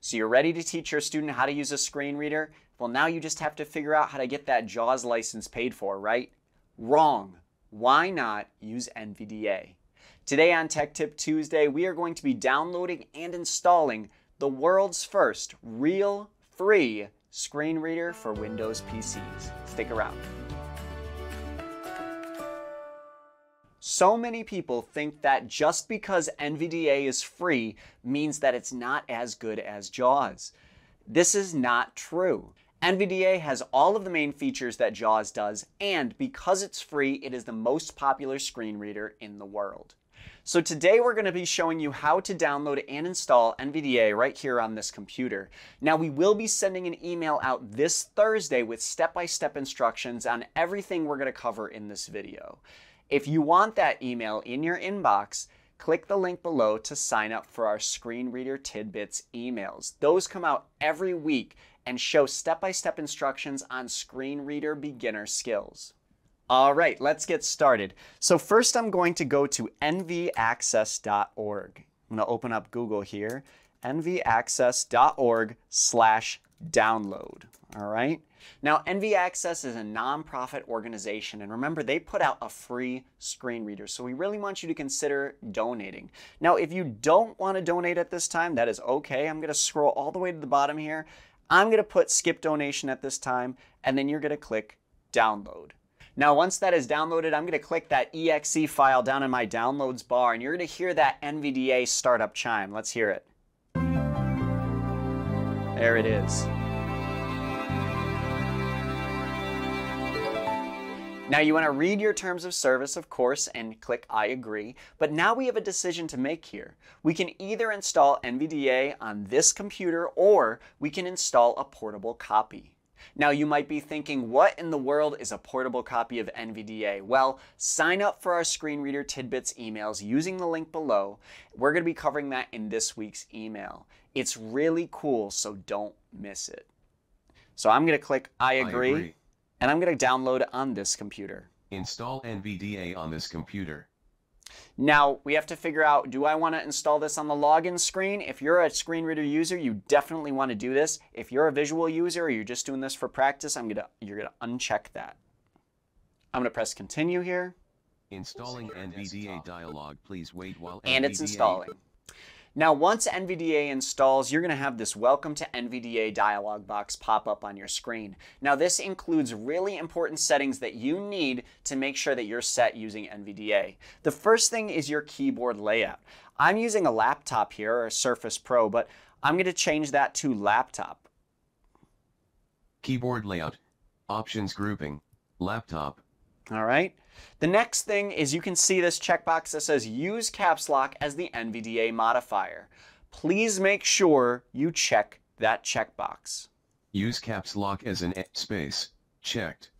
So you're ready to teach your student how to use a screen reader? Well, now you just have to figure out how to get that JAWS license paid for, right? Wrong. Why not use NVDA? Today on Tech Tip Tuesday, we are going to be downloading and installing the world's first real free screen reader for Windows PCs. Stick around. So many people think that just because NVDA is free means that it's not as good as JAWS. This is not true. NVDA has all of the main features that JAWS does, and because it's free, it is the most popular screen reader in the world. So today we're going to be showing you how to download and install NVDA right here on this computer. Now we will be sending an email out this Thursday with step-by-step -step instructions on everything we're going to cover in this video. If you want that email in your inbox, click the link below to sign up for our Screen Reader Tidbits emails. Those come out every week and show step-by-step -step instructions on screen reader beginner skills. All right, let's get started. So first I'm going to go to nvaccess.org. I'm going to open up Google here, nvaccess.org slash download. All right. Now, NV Access is a nonprofit organization, and remember, they put out a free screen reader, so we really want you to consider donating. Now, if you don't want to donate at this time, that is okay. I'm going to scroll all the way to the bottom here, I'm going to put skip donation at this time, and then you're going to click download. Now, once that is downloaded, I'm going to click that exe file down in my downloads bar, and you're going to hear that NVDA startup chime. Let's hear it. There it is. Now you want to read your terms of service, of course, and click I agree, but now we have a decision to make here. We can either install NVDA on this computer or we can install a portable copy. Now you might be thinking, what in the world is a portable copy of NVDA? Well, sign up for our screen reader tidbits emails using the link below. We're going to be covering that in this week's email. It's really cool, so don't miss it. So I'm going to click I agree. I agree and I'm going to download on this computer. Install NVDA on this computer. Now, we have to figure out, do I want to install this on the login screen? If you're a screen reader user, you definitely want to do this. If you're a visual user or you're just doing this for practice, I'm gonna, you're going to uncheck that. I'm going to press continue here. Installing NVDA dialog, please wait while And NVDA... it's installing. Now, once NVDA installs, you're going to have this Welcome to NVDA dialog box pop up on your screen. Now, this includes really important settings that you need to make sure that you're set using NVDA. The first thing is your keyboard layout. I'm using a laptop here, or a Surface Pro, but I'm going to change that to laptop. Keyboard layout, options grouping, laptop. All right. The next thing is you can see this checkbox that says use caps lock as the NVDA modifier. Please make sure you check that checkbox. Use caps lock as an space. Checked.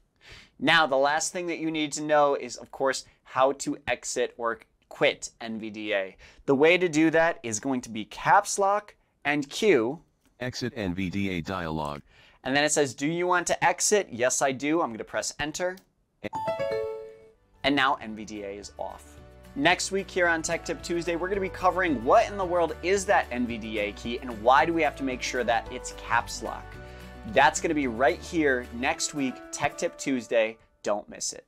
Now, the last thing that you need to know is, of course, how to exit or quit NVDA. The way to do that is going to be caps lock and Q. Exit NVDA dialog. And then it says, do you want to exit? Yes, I do. I'm going to press enter. And now NVDA is off. Next week here on Tech Tip Tuesday, we're going to be covering what in the world is that NVDA key and why do we have to make sure that it's caps lock. That's going to be right here next week, Tech Tip Tuesday. Don't miss it.